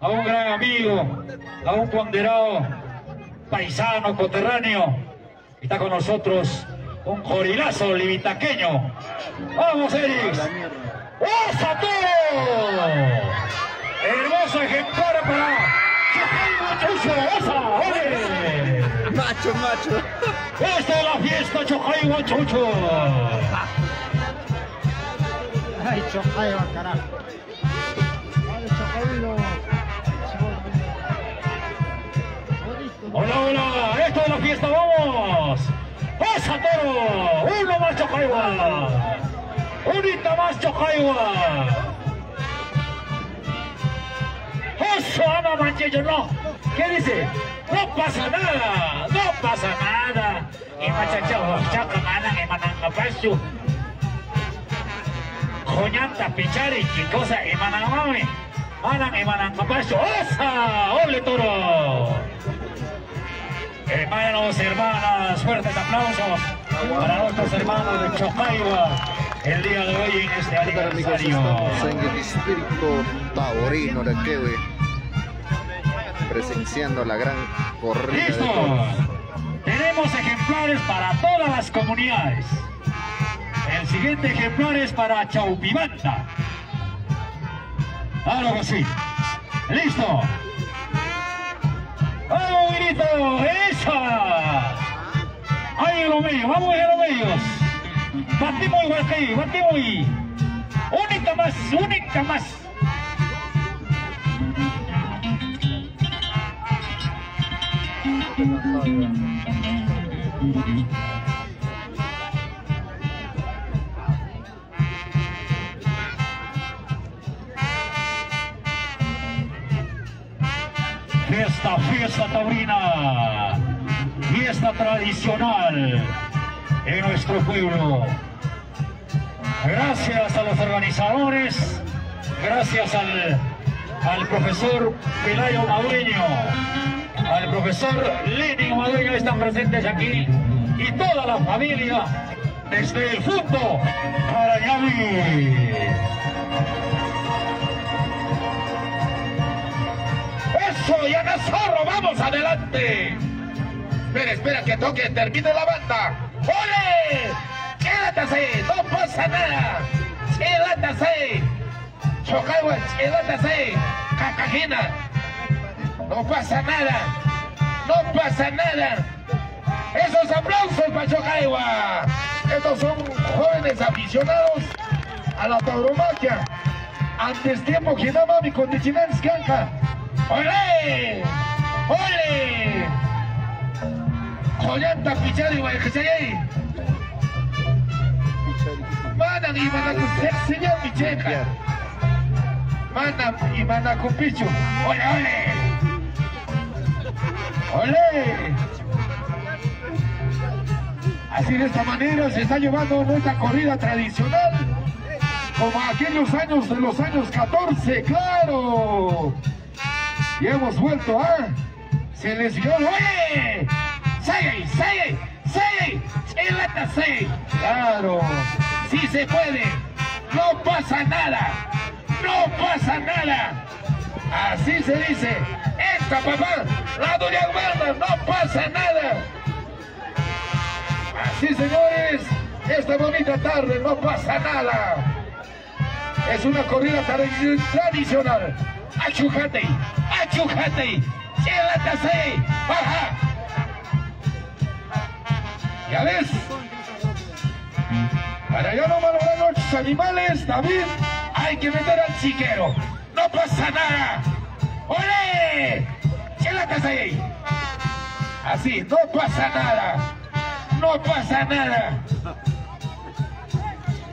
a un gran amigo, a un ponderado paisano, coterráneo. Está con nosotros un jorilazo limitaqueño. ¡Vamos, Erix! ¡Osa! Hermoso ejemplar para. Macho, macho. ¡Esta es la fiesta Chocaiwa Chucho! Ay, Chocaiba, carajo. ¡Hola, hola! ¡Esto es la fiesta, vamos! ¡Osa toro! ¡Uno más Chocaiwa! ¡Unita más Chocaiwa! ¡Oso, ama manchillo, no! ¿Qué dice? ¡No pasa nada! ¡No pasa nada! Y machachao, chaca manan, y mananga pasu. Joñanta, pichari, ¿qué cosa? Y manangame. Manan, y mananga pasu. ¡Osa! ¡Ole, toro! Hermanos, hermanas, fuertes aplausos para nuestros hermanos de Chocaiba el día de hoy en este aniversario. en el distrito taurino de Quewe, presenciando la gran corrida ¡Listo! Tenemos ejemplares para todas las comunidades. El siguiente ejemplar es para Chaupimanta. Claro que sí. ¡Listo! ¡Ahí en los medios! ¡Vamos en los medios! ¡Batimos ahí! ¡Batimos! ¡Única más! ¡Única más! Tradicional en nuestro pueblo. Gracias a los organizadores, gracias al, al profesor Pelayo Madueño, al profesor Lenin Madueño están presentes aquí y toda la familia desde el fondo para. ¡Eso! ¡Ya Nazarro! ¡Vamos adelante! Espera, espera, que toque, termine la banda. ¡Ole! ¡Quédate así! ¡No pasa nada! ¡Quédate así! ¡Chocagua, quédate así! ¡Cacajina! ¡No pasa nada! ¡No pasa nada! ¡Esos aplausos para Chocagua! Estos son jóvenes aficionados a la tauromaquia. Antes tiempo que daba mi condicional scanca. ¡Ole! ¡Ole! Joyanta pichari guayajayay. Manan y manakusek señor picheca. Manan y manacupicho. ¡Ole, ole! ¡Ole! Así de esta manera se está llevando nuestra corrida tradicional. Como aquellos años de los años 14, claro. Y hemos vuelto a seleccionar. ¡Oye! ¡Sigue, sigue, sigue! ¡Chilata! ¡Claro! ¡Sí se puede! ¡No pasa nada! ¡No pasa nada! Así se dice. ¡Esta papá! ¡La Durian Werner! ¡No pasa nada! Así señores, esta bonita tarde no pasa nada. Es una corrida tradi- tradicional. ¡Achujate! ¡Achujate! ¡Chilátase! ¡Baja! ¿Ya ves? Para ya no malograr nuestros animales, David, hay que meter al chiquero. ¡No pasa nada! ¡Ole! ¡Chilátase! Así, no pasa nada. No pasa nada.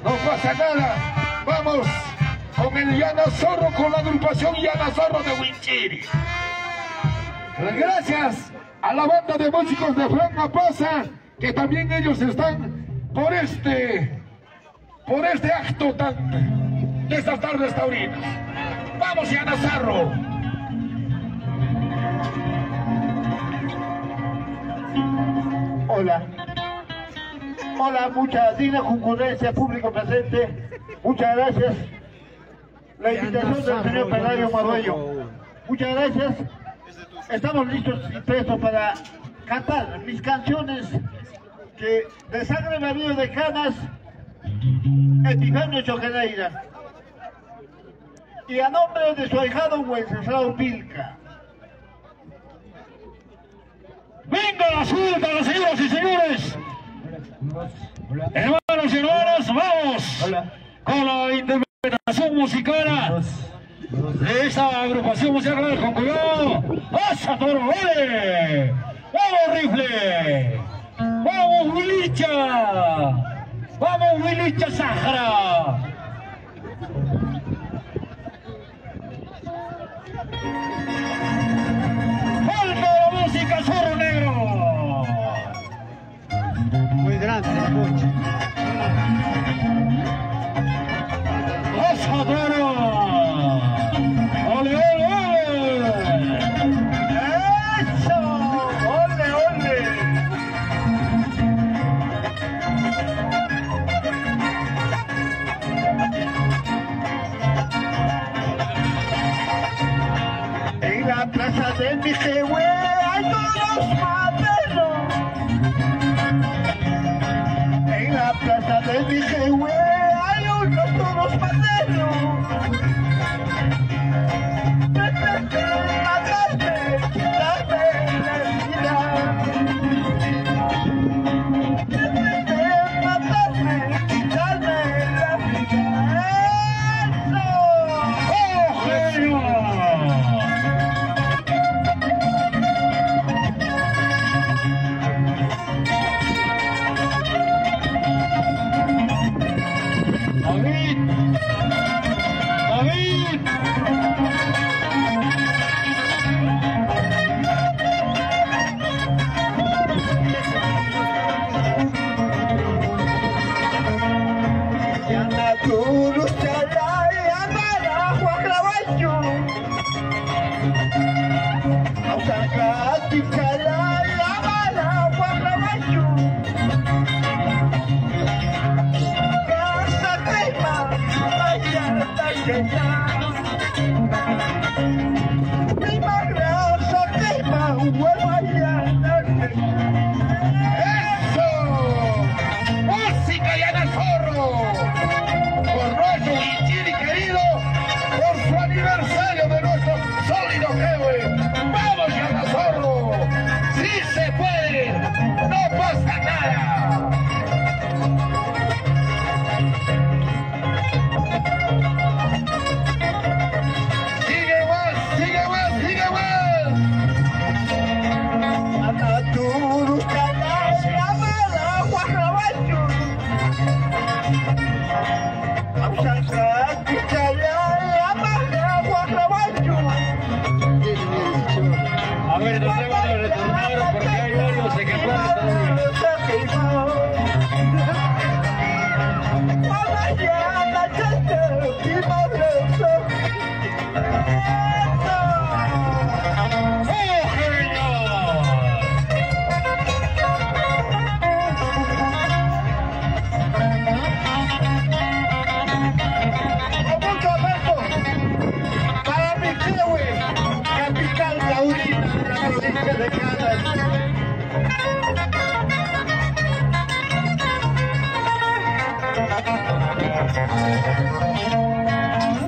No pasa nada. Vamos con el Yana Zorro, con la agrupación Yana Zorro de Winchiri. Gracias a la banda de músicos de Franca Pasa, que también ellos están por este, por este acto tan de estas tardes taurinas. Vamos y Nazarro. Hola. Hola, muchas dignas concurrencias, público presente. Muchas gracias. La invitación del señor Pelayo Madueño. Muchas gracias. Estamos listos y prestos para cantar mis canciones que desagran navíos de Canas, Epifanio Chocaneira. Y a nombre de su ahijado Wenceslao Pilca. ¡Venga la suelta, señoras y señores! Hermanos y hermanas, vamos Hola. con la interpretación musical de esta agrupación musical con cuidado. ¡Pasa, toro! ¡Ole! ¡Vamos, rifle! ¡Vamos, Huilicha! ¡Vamos, Huilicha Sahara! Happy farewell.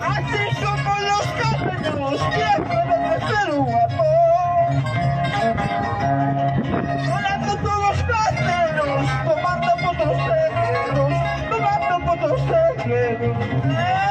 Así como los caminos siempre debe ser un vapor. Volando todos plateros, tomando fotos de tomando fotos de